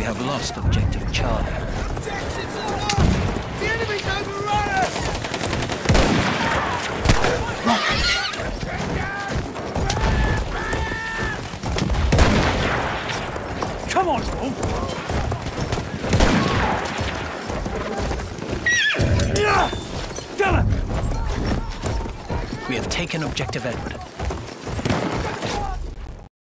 We have lost objective Charlie. The enemy's overrun us! Come on, Paul. Yeah! We have taken objective Edward.